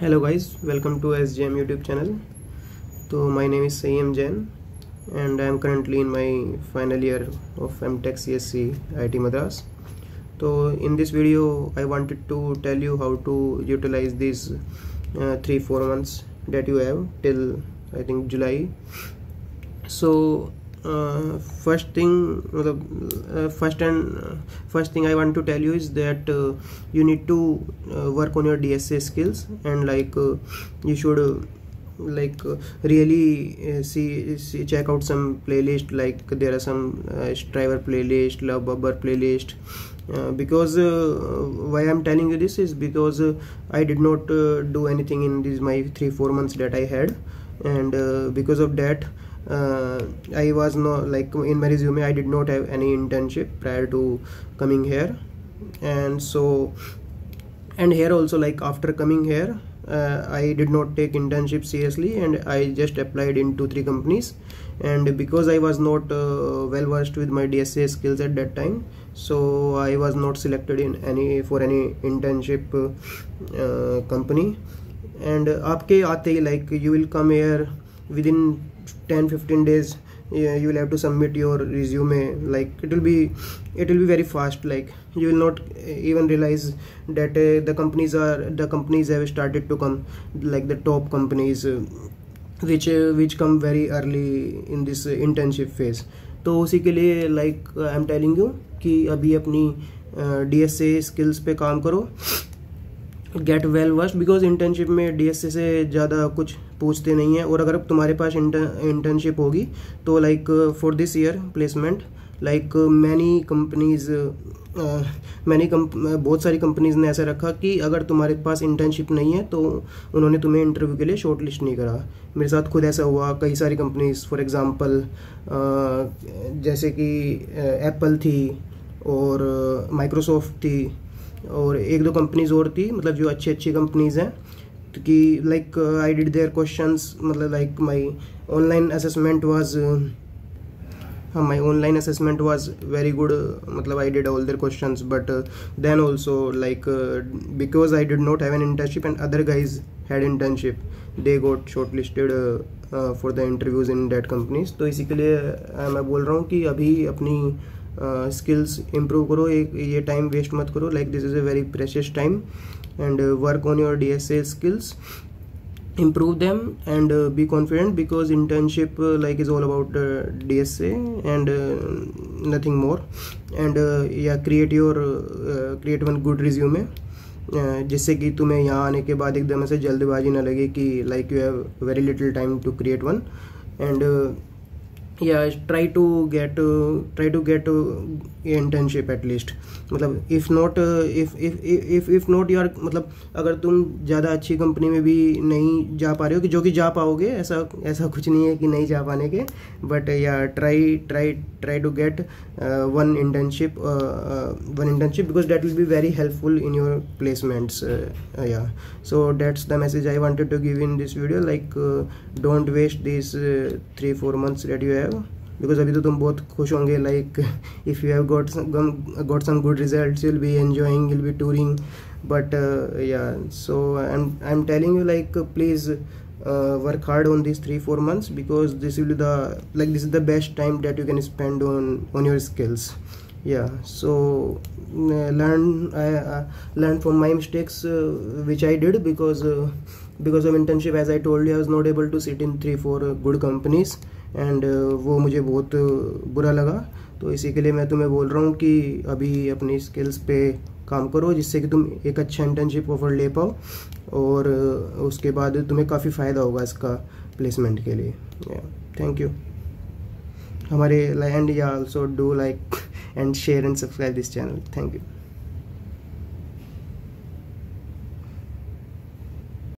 hello guys welcome to sjm youtube channel. So my name is sayem jain and i am currently in my final year of mtech csc it madras. So in this video i wanted to tell you how to utilize these uh, three four months that you have till i think july. So first thing uh, first and uh, first thing i want to tell you is that uh, you need to uh, work on your dsa skills and like uh, you should like really see, see, check out some playlist like there are some striver playlist Lovebubber playlist because why i'm telling you this is because i did not do anything in these my three four months that i had and because of that uh, i was not like in my resume i did not have any internship prior to coming here. And so and here also like after coming here uh, i did not take internship seriously and i just applied in two three companies. And because i was not uh, well versed with my dsa skills at that time so i was not selected in any for any internship uh, uh company. And uh, aapke aate like you will come here within 10 15 days you will have to submit your resume like it will be it will be very fast like you will not even realize that uh, the companies are the companies have started to come like the top companies uh, which uh, which come very early in this uh, internship phase तो उसी के लिए like I am telling you कि अभी अपनी D S A skills पे काम करो get well versed because internship में डी एस ए से ज़्यादा कुछ पूछते नहीं हैं। और अगर तुम्हारे पास इंटर्नशिप होगी तो like for this year placement like many companies many बहुत सारी कंपनीज़ ने ऐसा रखा कि अगर तुम्हारे पास इंटर्नशिप नहीं है तो उन्होंने तुम्हें इंटरव्यू के लिए शॉर्ट लिस्ट नहीं करा। मेरे साथ खुद ऐसा हुआ, कई सारी कंपनीज़ फॉर एग्जांपल जैसे कि एप्पल थी और माइक्रोसॉफ्ट थी और एक दो कंपनीज़ और थी मतलब जो अच्छी अच्छी कंपनीज़ हैं। कि like I did their questions मतलब like my online assessment was हाँ my online assessment was very good मतलब I did all their question but then also like because I did not have an internship and other guys had internship they got shortlisted for the interviews in that companies तो इसी के लिए uh, मैं बोल रहा हूँ कि अभी अपनी स्किल्स इंप्रूव करो, एक ये टाइम वेस्ट मत करो। Like this is a very precious time and work on your D S A skills improve them and be confident because internship like is all about D S A and nothing more and yeah create your create one good resume है जिससे कि तुम्हें यहाँ आने के बाद एकदम से जल्दबाजी ना लगे कि like you have very little time to create one and yeah try to get try to get internship internship at least. मतलब if not if if if if not यार मतलब अगर तुम ज़्यादा अच्छी कंपनी में भी नहीं जा पा रहे हो कि जो कि जा पाओगे ऐसा ऐसा कुछ नहीं है कि नहीं जा पाने के but yeah try try try to get one internship one internship because that will be very helpful in your placements yeah so that's the message I wanted to give in this video like don't waste this three four months that you have have because अभी तो तुम बहुत खुश होंगे like if you have got got some good result will be enjoying will be touring but yeah so I I am telling you like please work hard on this three four months because this will the like this is the best time that you can spend on on your skills yeah so uh, learn I uh, learn from my mistakes uh, which I did because uh, because of internship as I told you I was not able to sit in three four uh, good companies uh, वो मुझे बहुत बुरा लगा तो इसी के लिए मैं तुम्हें बोल रहा हूँ कि अभी अपनी स्किल्स पे काम करो जिससे कि तुम एक अच्छा इंटर्नशिप ऑफ़र ले पाओ और uh, उसके बाद तुम्हें काफ़ी फ़ायदा होगा इसका प्लेसमेंट के लिए थैंक यू हमारे and yeah also do like and share and subscribe this channel. Thank you.